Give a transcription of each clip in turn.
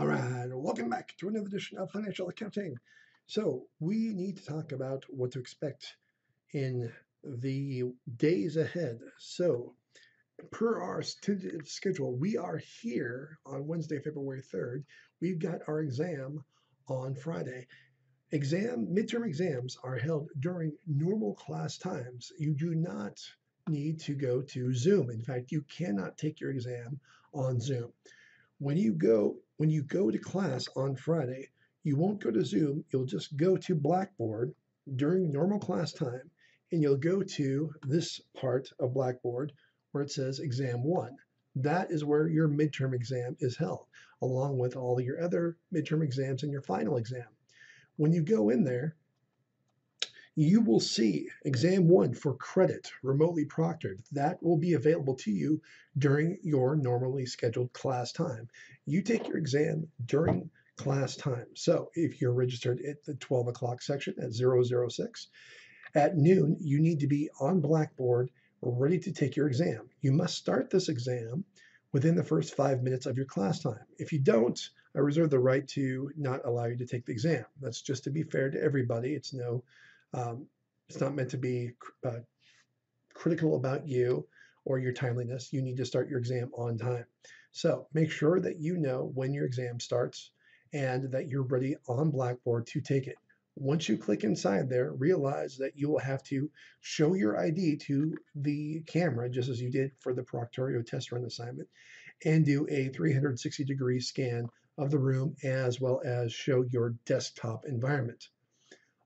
All right, welcome back to another edition of Financial Accounting. So, we need to talk about what to expect in the days ahead. So, per our tentative schedule, we are here on Wednesday, February 3rd. We've got our exam on Friday. Exam midterm exams are held during normal class times. You do not need to go to Zoom. In fact, you cannot take your exam on Zoom. When you go when you go to class on Friday, you won't go to Zoom, you'll just go to Blackboard during normal class time and you'll go to this part of Blackboard where it says exam 1. That is where your midterm exam is held, along with all your other midterm exams and your final exam. When you go in there, you will see exam one for credit remotely proctored. That will be available to you during your normally scheduled class time. You take your exam during class time. So if you're registered at the 12 o'clock section at 006, at noon, you need to be on Blackboard ready to take your exam. You must start this exam within the first five minutes of your class time. If you don't, I reserve the right to not allow you to take the exam. That's just to be fair to everybody. It's no um, it's not meant to be uh, critical about you or your timeliness. You need to start your exam on time. So make sure that you know when your exam starts and that you're ready on Blackboard to take it. Once you click inside there, realize that you will have to show your ID to the camera, just as you did for the Proctorio test run assignment, and do a 360 degree scan of the room as well as show your desktop environment.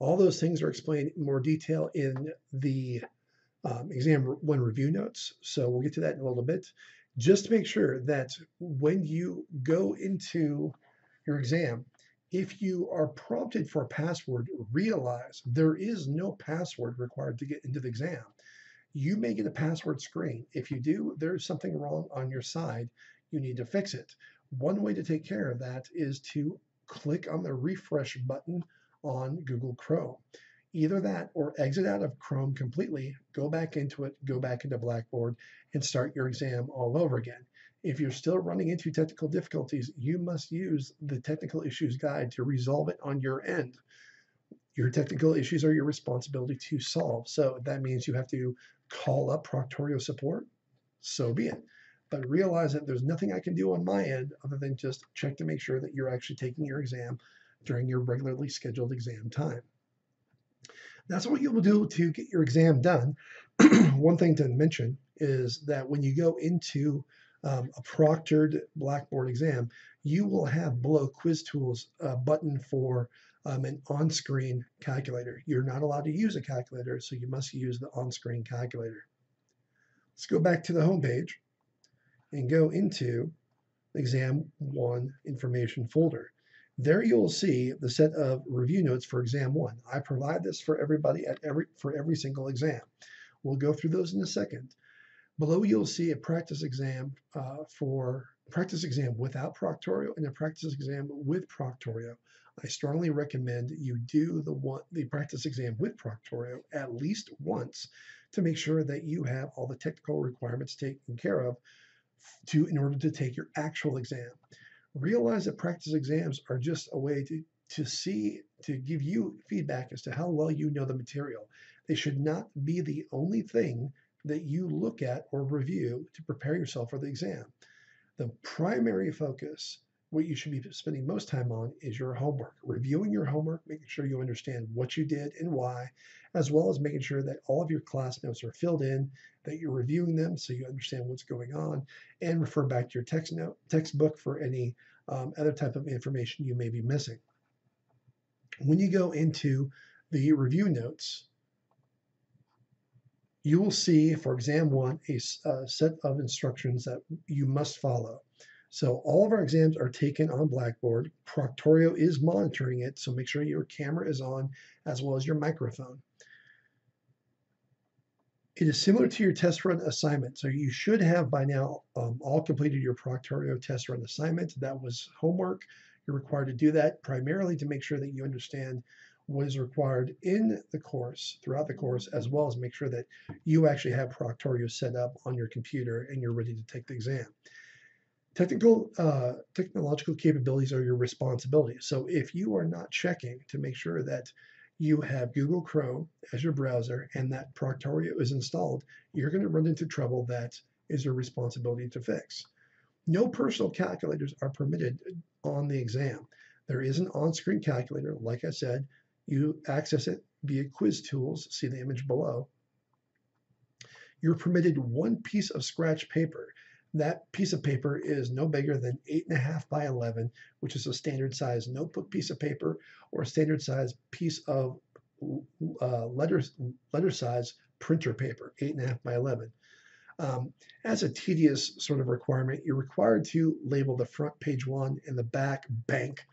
All those things are explained in more detail in the um, exam one review notes. So we'll get to that in a little bit. Just to make sure that when you go into your exam, if you are prompted for a password, realize there is no password required to get into the exam. You may get a password screen. If you do, there's something wrong on your side. You need to fix it. One way to take care of that is to click on the refresh button on Google Chrome. Either that or exit out of Chrome completely, go back into it, go back into Blackboard, and start your exam all over again. If you're still running into technical difficulties, you must use the technical issues guide to resolve it on your end. Your technical issues are your responsibility to solve. So that means you have to call up Proctorio support, so be it. But realize that there's nothing I can do on my end other than just check to make sure that you're actually taking your exam during your regularly scheduled exam time. That's what you will do to get your exam done. One thing to mention is that when you go into um, a proctored Blackboard exam, you will have below Quiz Tools a button for um, an on-screen calculator. You're not allowed to use a calculator, so you must use the on-screen calculator. Let's go back to the home page and go into exam one information folder. There you'll see the set of review notes for exam one. I provide this for everybody at every for every single exam. We'll go through those in a second. Below you'll see a practice exam uh, for practice exam without Proctorio and a practice exam with Proctorio. I strongly recommend you do the one the practice exam with Proctorio at least once to make sure that you have all the technical requirements taken care of to in order to take your actual exam realize that practice exams are just a way to, to see, to give you feedback as to how well you know the material. They should not be the only thing that you look at or review to prepare yourself for the exam. The primary focus, what you should be spending most time on, is your homework. Reviewing your homework, making sure you understand what you did and why, as well as making sure that all of your class notes are filled in, that you're reviewing them so you understand what's going on, and refer back to your text note, textbook for any um, other type of information you may be missing. When you go into the review notes, you will see for exam one a, a set of instructions that you must follow. So all of our exams are taken on Blackboard. Proctorio is monitoring it, so make sure your camera is on as well as your microphone. It is similar to your test run assignment. So you should have by now um, all completed your Proctorio test run assignment. That was homework. You're required to do that primarily to make sure that you understand what is required in the course, throughout the course, as well as make sure that you actually have Proctorio set up on your computer and you're ready to take the exam. Technical, uh, technological capabilities are your responsibility. So if you are not checking to make sure that you have Google Chrome as your browser and that Proctorio is installed, you're going to run into trouble that is your responsibility to fix. No personal calculators are permitted on the exam. There is an on-screen calculator. Like I said, you access it via quiz tools, see the image below. You're permitted one piece of scratch paper. That piece of paper is no bigger than 8.5 by 11, which is a standard size notebook piece of paper or a standard size piece of uh, letter, letter size printer paper, 8.5 by 11. Um, as a tedious sort of requirement, you're required to label the front page one and the back bank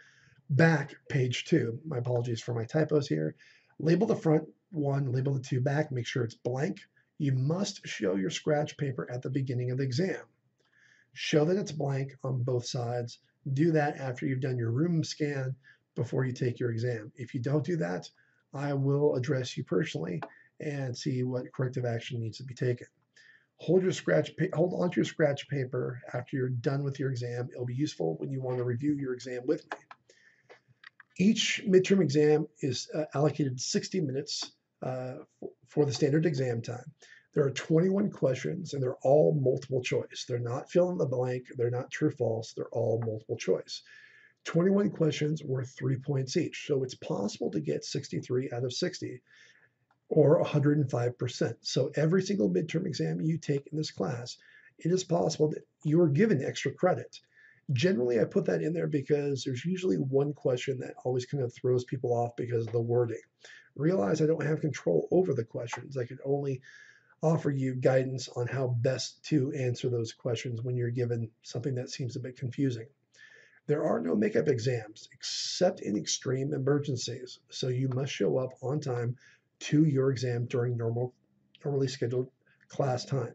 back page two. My apologies for my typos here. Label the front one, label the two back, make sure it's blank. You must show your scratch paper at the beginning of the exam. Show that it's blank on both sides. Do that after you've done your room scan before you take your exam. If you don't do that, I will address you personally and see what corrective action needs to be taken. Hold your scratch hold onto your scratch paper after you're done with your exam. It'll be useful when you want to review your exam with me. Each midterm exam is uh, allocated 60 minutes uh, for the standard exam time. There are 21 questions and they're all multiple choice. They're not fill in the blank, they're not true false, they're all multiple choice. 21 questions worth three points each. So it's possible to get 63 out of 60 or 105%. So every single midterm exam you take in this class, it is possible that you are given extra credit. Generally, I put that in there because there's usually one question that always kind of throws people off because of the wording. Realize I don't have control over the questions. I can only offer you guidance on how best to answer those questions when you're given something that seems a bit confusing. There are no makeup exams except in extreme emergencies, so you must show up on time to your exam during normal, normally scheduled class time.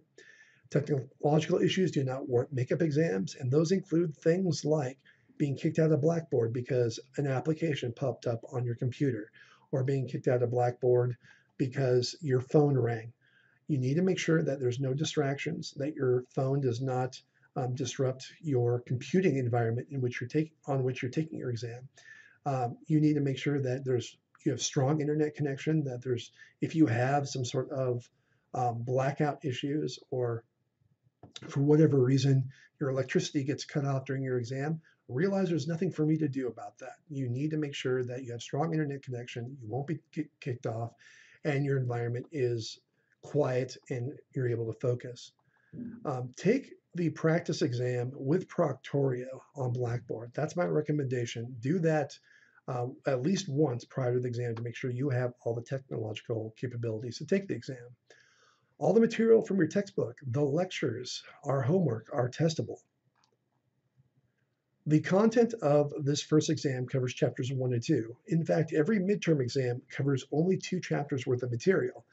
Technological issues do not warrant makeup exams, and those include things like being kicked out of Blackboard because an application popped up on your computer, or being kicked out of Blackboard because your phone rang. You need to make sure that there's no distractions, that your phone does not um, disrupt your computing environment in which you're taking on which you're taking your exam. Um, you need to make sure that there's you have strong internet connection. That there's if you have some sort of um, blackout issues or for whatever reason your electricity gets cut off during your exam, realize there's nothing for me to do about that. You need to make sure that you have strong internet connection, you won't be kicked off, and your environment is quiet and you're able to focus. Um, take the practice exam with Proctorio on Blackboard. That's my recommendation. Do that uh, at least once prior to the exam to make sure you have all the technological capabilities to take the exam. All the material from your textbook, the lectures, our homework are testable. The content of this first exam covers chapters one and two. In fact, every midterm exam covers only two chapters worth of material.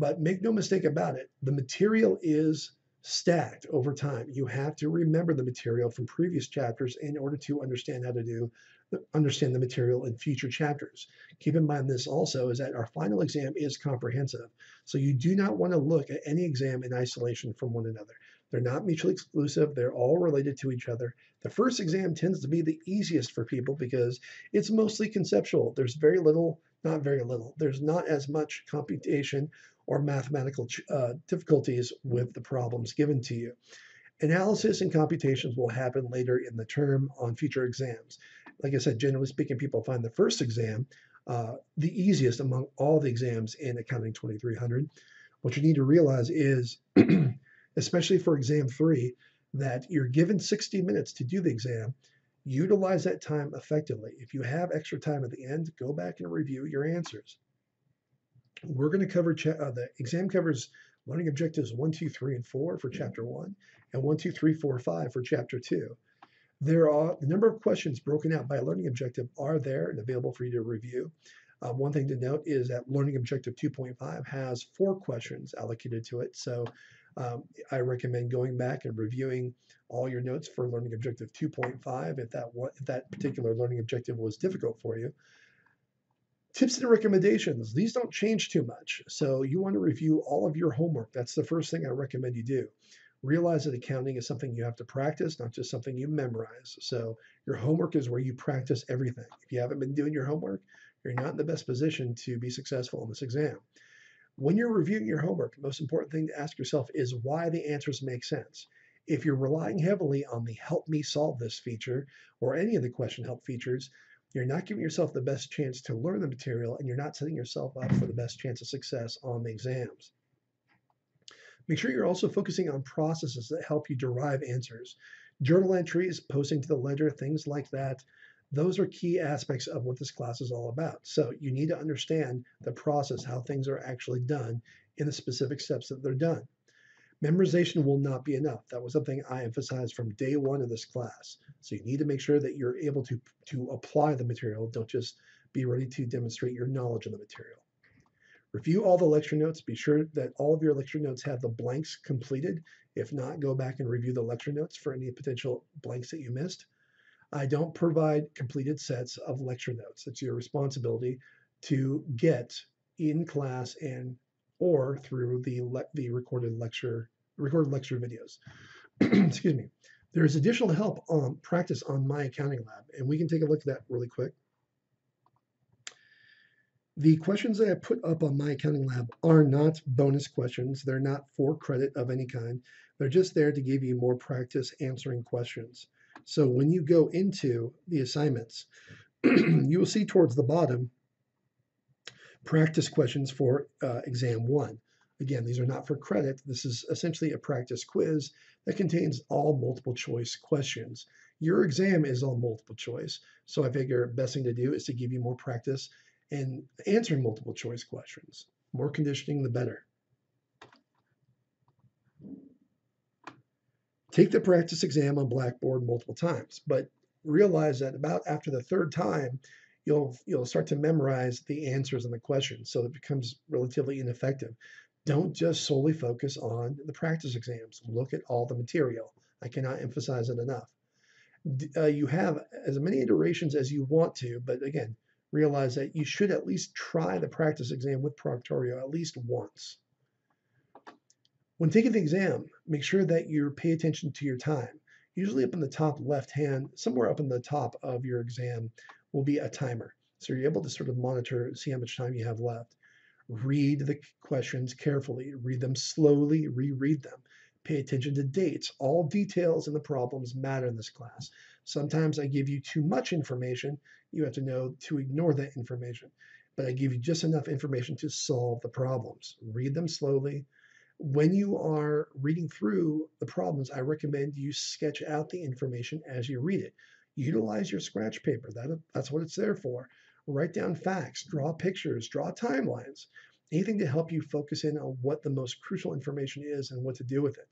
But make no mistake about it, the material is stacked over time. You have to remember the material from previous chapters in order to understand how to do understand the material in future chapters. Keep in mind this also is that our final exam is comprehensive. So you do not want to look at any exam in isolation from one another. They're not mutually exclusive. They're all related to each other. The first exam tends to be the easiest for people because it's mostly conceptual. There's very little, not very little, there's not as much computation or mathematical uh, difficulties with the problems given to you. Analysis and computations will happen later in the term on future exams. Like I said, generally speaking, people find the first exam uh, the easiest among all the exams in Accounting 2300. What you need to realize is, especially for exam three, that you're given 60 minutes to do the exam. Utilize that time effectively. If you have extra time at the end, go back and review your answers. We're going to cover uh, the exam covers learning objectives one, two, three, and four for chapter one, and one, two, three, four, five for chapter two. There are the number of questions broken out by learning objective are there and available for you to review. Uh, one thing to note is that Learning Objective 2.5 has four questions allocated to it. So um, I recommend going back and reviewing all your notes for Learning Objective 2.5 if that if that particular learning objective was difficult for you. Tips and recommendations. These don't change too much. So you want to review all of your homework. That's the first thing I recommend you do. Realize that accounting is something you have to practice, not just something you memorize. So your homework is where you practice everything. If you haven't been doing your homework, you're not in the best position to be successful in this exam. When you're reviewing your homework, the most important thing to ask yourself is why the answers make sense. If you're relying heavily on the help me solve this feature or any of the question help features, you're not giving yourself the best chance to learn the material and you're not setting yourself up for the best chance of success on the exams. Make sure you're also focusing on processes that help you derive answers. Journal entries, posting to the ledger, things like that. Those are key aspects of what this class is all about. So you need to understand the process, how things are actually done in the specific steps that they're done. Memorization will not be enough. That was something I emphasized from day one of this class. So you need to make sure that you're able to, to apply the material. Don't just be ready to demonstrate your knowledge of the material. Review all the lecture notes. Be sure that all of your lecture notes have the blanks completed. If not, go back and review the lecture notes for any potential blanks that you missed. I don't provide completed sets of lecture notes. It's your responsibility to get in class and or through the, the recorded lecture recorded lecture videos. Excuse me. There is additional help on practice on my accounting lab, and we can take a look at that really quick. The questions that I put up on my accounting lab are not bonus questions. They're not for credit of any kind. They're just there to give you more practice answering questions. So when you go into the assignments, you will see towards the bottom practice questions for uh, exam one. Again, these are not for credit. This is essentially a practice quiz that contains all multiple choice questions. Your exam is all multiple choice, so I figure best thing to do is to give you more practice in answering multiple choice questions. More conditioning, the better. Take the practice exam on Blackboard multiple times, but realize that about after the third time, you'll you'll start to memorize the answers and the questions, so it becomes relatively ineffective. Don't just solely focus on the practice exams. Look at all the material. I cannot emphasize it enough. Uh, you have as many iterations as you want to, but again, realize that you should at least try the practice exam with Proctorio at least once. When taking the exam, make sure that you pay attention to your time. Usually up in the top left hand, somewhere up in the top of your exam will be a timer. So you're able to sort of monitor, see how much time you have left. Read the questions carefully, read them slowly, reread them. Pay attention to dates. All details in the problems matter in this class. Sometimes I give you too much information. You have to know to ignore that information. But I give you just enough information to solve the problems. Read them slowly. When you are reading through the problems, I recommend you sketch out the information as you read it. Utilize your scratch paper. That, that's what it's there for. Write down facts, draw pictures, draw timelines, anything to help you focus in on what the most crucial information is and what to do with it.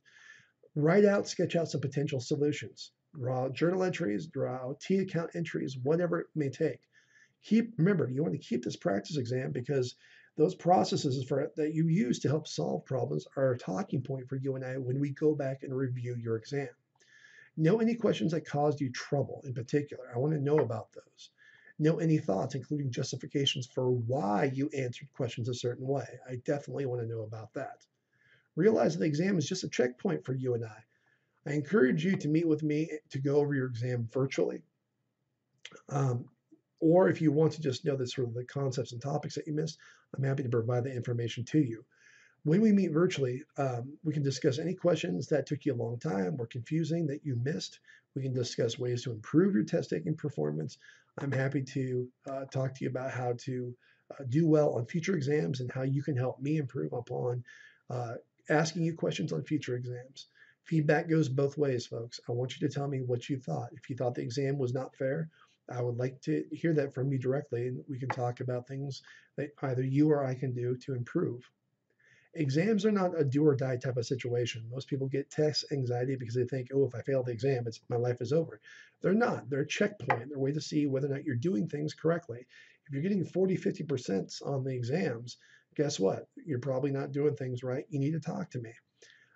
Write out, sketch out some potential solutions. Draw journal entries, draw T account entries, whatever it may take. Keep remember, you want to keep this practice exam because those processes for, that you use to help solve problems are a talking point for you and I when we go back and review your exam. Know any questions that caused you trouble in particular. I want to know about those. Know any thoughts, including justifications for why you answered questions a certain way. I definitely want to know about that. Realize that the exam is just a checkpoint for you and I. I encourage you to meet with me to go over your exam virtually. Um, or if you want to just know the sort of the concepts and topics that you missed, I'm happy to provide the information to you. When we meet virtually, um, we can discuss any questions that took you a long time or confusing that you missed. We can discuss ways to improve your test taking performance. I'm happy to uh, talk to you about how to uh, do well on future exams and how you can help me improve upon uh, asking you questions on future exams. Feedback goes both ways, folks. I want you to tell me what you thought. If you thought the exam was not fair, I would like to hear that from you directly, and we can talk about things that either you or I can do to improve exams are not a do or die type of situation. Most people get test anxiety because they think, oh, if I fail the exam, it's my life is over. They're not. They're a checkpoint. They're a way to see whether or not you're doing things correctly. If you're getting 40, 50% on the exams, guess what? You're probably not doing things right. You need to talk to me.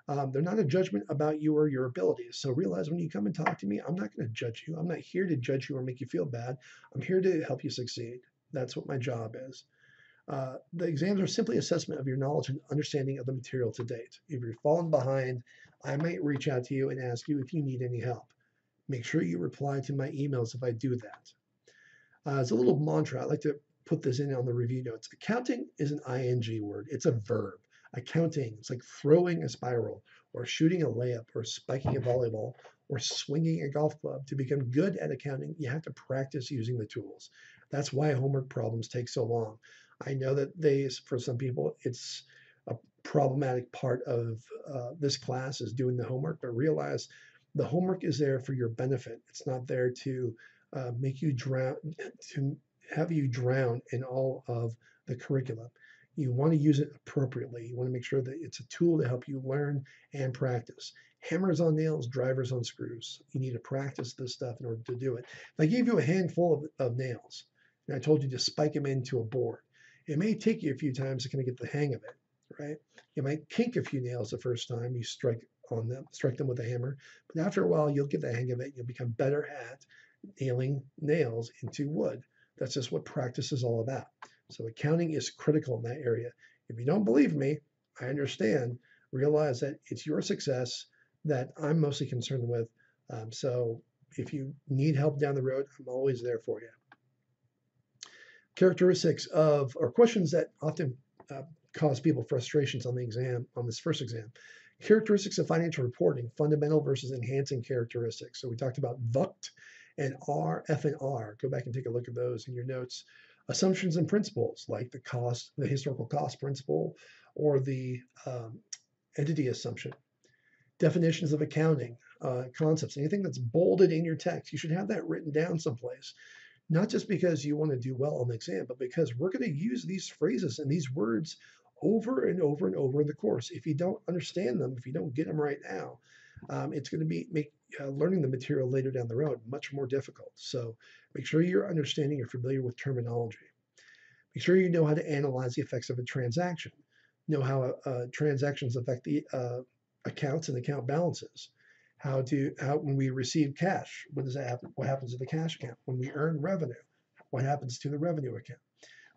Um, they're not a judgment about you or your abilities. So realize when you come and talk to me, I'm not going to judge you. I'm not here to judge you or make you feel bad. I'm here to help you succeed. That's what my job is. Uh, the exams are simply assessment of your knowledge and understanding of the material to date. If you're falling behind, I might reach out to you and ask you if you need any help. Make sure you reply to my emails if I do that. Uh, as a little mantra, I like to put this in on the review notes. Accounting is an ing word, it's a verb. Accounting is like throwing a spiral or shooting a layup or spiking a volleyball or swinging a golf club. To become good at accounting, you have to practice using the tools. That's why homework problems take so long. I know that they, for some people, it's a problematic part of uh, this class is doing the homework, but realize the homework is there for your benefit. It's not there to uh, make you drown, to have you drown in all of the curriculum. You want to use it appropriately. You want to make sure that it's a tool to help you learn and practice. Hammers on nails, drivers on screws. You need to practice this stuff in order to do it. If I gave you a handful of, of nails and I told you to spike them into a board, it may take you a few times to kind of get the hang of it, right? You might kink a few nails the first time you strike on them, strike them with a hammer, but after a while you'll get the hang of it. You'll become better at nailing nails into wood. That's just what practice is all about. So accounting is critical in that area. If you don't believe me, I understand. Realize that it's your success that I'm mostly concerned with. Um, so if you need help down the road, I'm always there for you. Characteristics of, or questions that often uh, cause people frustrations on the exam, on this first exam. Characteristics of financial reporting, fundamental versus enhancing characteristics. So we talked about VUCT and R, F and R. Go back and take a look at those in your notes. Assumptions and principles like the cost, the historical cost principle, or the um, entity assumption. Definitions of accounting, uh, concepts, anything that's bolded in your text, you should have that written down someplace. Not just because you want to do well on the exam, but because we're going to use these phrases and these words over and over and over in the course. If you don't understand them, if you don't get them right now, um, it's going to be make uh, learning the material later down the road much more difficult. So make sure you're understanding, you're familiar with terminology. Make sure you know how to analyze the effects of a transaction. Know how uh, transactions affect the uh, accounts and account balances. How do how when we receive cash, what does that happen? What happens to the cash account? When we earn revenue, what happens to the revenue account?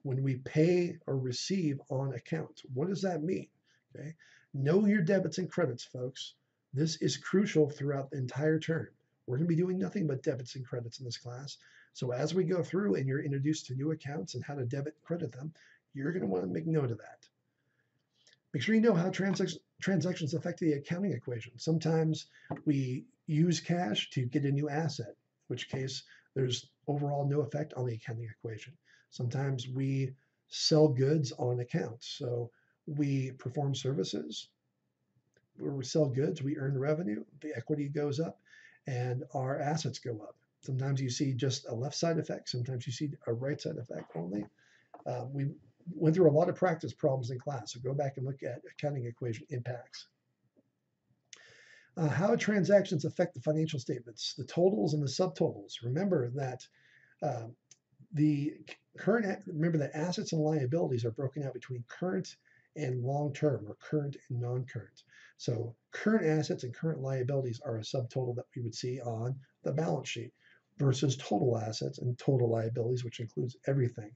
When we pay or receive on account, what does that mean? Okay, know your debits and credits, folks. This is crucial throughout the entire term. We're going to be doing nothing but debits and credits in this class. So as we go through and you're introduced to new accounts and how to debit and credit them, you're going to want to make note of that. Make sure you know how transac transactions affect the accounting equation. Sometimes we use cash to get a new asset, in which case there's overall no effect on the accounting equation. Sometimes we sell goods on accounts. So we perform services we sell goods, we earn revenue, the equity goes up, and our assets go up. Sometimes you see just a left side effect, sometimes you see a right side effect only. Um, we went through a lot of practice problems in class, so go back and look at accounting equation impacts. Uh, how transactions affect the financial statements, the totals and the subtotals. Remember that uh, the current, remember that assets and liabilities are broken out between current and long term or current and non current. So current assets and current liabilities are a subtotal that we would see on the balance sheet versus total assets and total liabilities, which includes everything.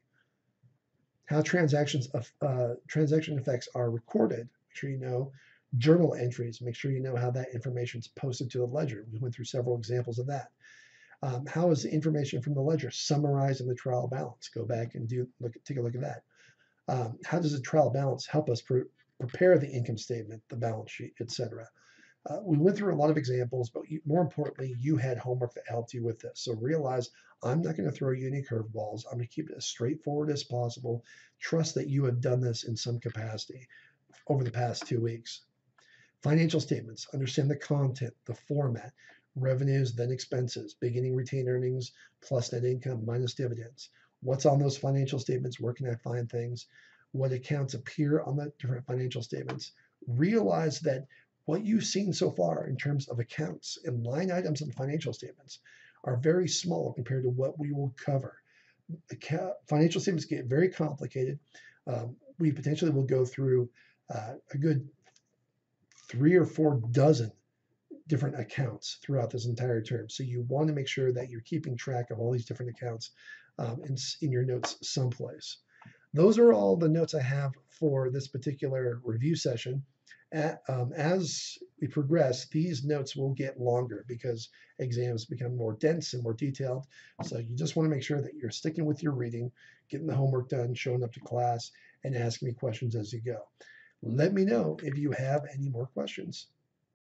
How transactions of uh, transaction effects are recorded. Make sure you know journal entries. Make sure you know how that information is posted to the ledger. We went through several examples of that. Um, how is the information from the ledger summarized in the trial balance? Go back and do look take a look at that. Um, how does the trial balance help us pre prepare the income statement, the balance sheet, etc. Uh, we went through a lot of examples, but you, more importantly, you had homework that helped you with this. So realize I'm not going to throw you any curveballs. I'm going to keep it as straightforward as possible. Trust that you have done this in some capacity over the past two weeks. Financial statements, understand the content, the format, revenues, then expenses, beginning retained earnings plus net income minus dividends. What's on those financial statements? Where can I find things? what accounts appear on the different financial statements. Realize that what you've seen so far in terms of accounts and line items and financial statements are very small compared to what we will cover. Financial statements get very complicated. Um, we potentially will go through uh, a good three or four dozen different accounts throughout this entire term. So you want to make sure that you're keeping track of all these different accounts um, in, in your notes someplace. Those are all the notes I have for this particular review session. um, as we progress, these notes will get longer because exams become more dense and more detailed. So you just want to make sure that you're sticking with your reading, getting the homework done, showing up to class, and asking me questions as you go. Let me know if you have any more questions.